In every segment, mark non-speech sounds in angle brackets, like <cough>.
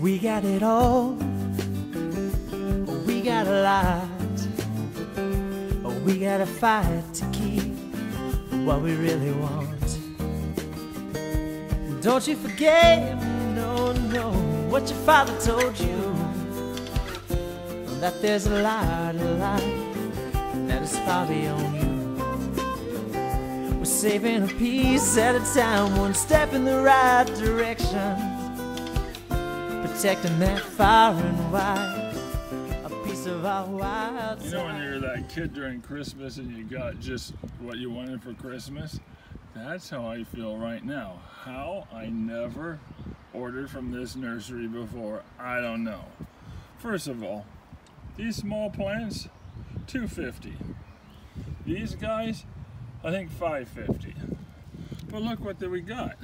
We got it all. We got a lot. We gotta fight to keep what we really want. Don't you forget, no, no, what your father told you. That there's a lot of life that is far beyond you. We're saving a piece at a time, one step in the right direction. Protecting that far and wide, a piece of our wild You know when you're that kid during Christmas and you got just what you wanted for Christmas? That's how I feel right now. How I never ordered from this nursery before, I don't know. First of all, these small plants, 250. These guys, I think 550. But look what we got.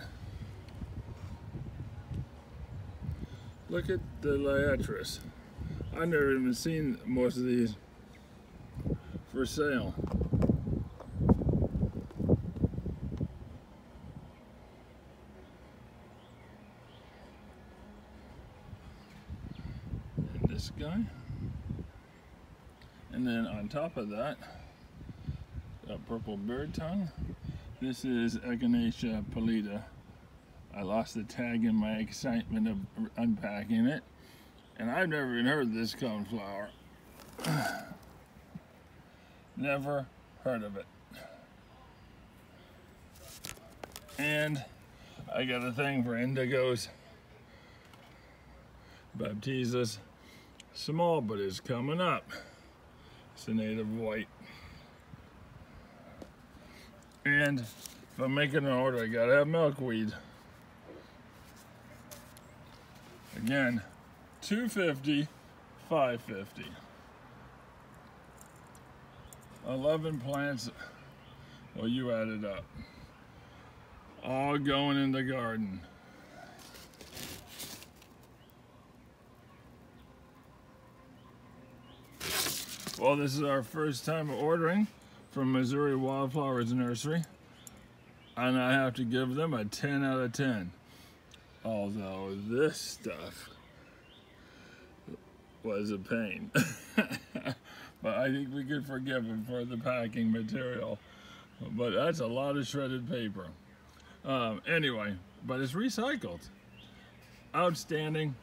Look at the Liatris. I've never even seen most of these for sale. And this guy. And then on top of that, a purple beardtongue. This is Echinacea pallida. I lost the tag in my excitement of unpacking it. And I've never even heard of this coneflower. <clears throat> never heard of it. And I got a thing for indigos. Baptisias. Small, but it's coming up. It's a native white. And if I'm making an order, I gotta have milkweed. Again, 250, 550. 11 plants, well you added up. All going in the garden. Well, this is our first time ordering from Missouri Wildflowers Nursery. And I have to give them a 10 out of 10. Although this stuff was a pain. <laughs> but I think we could forgive him for the packing material. But that's a lot of shredded paper. Um, anyway, but it's recycled. Outstanding,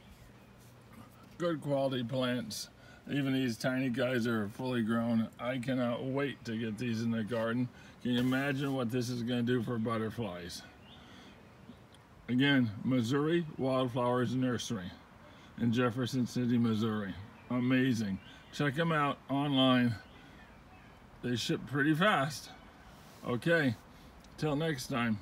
good quality plants. Even these tiny guys are fully grown. I cannot wait to get these in the garden. Can you imagine what this is going to do for butterflies? Again, Missouri Wildflowers Nursery in Jefferson City, Missouri. Amazing. Check them out online. They ship pretty fast. Okay, till next time.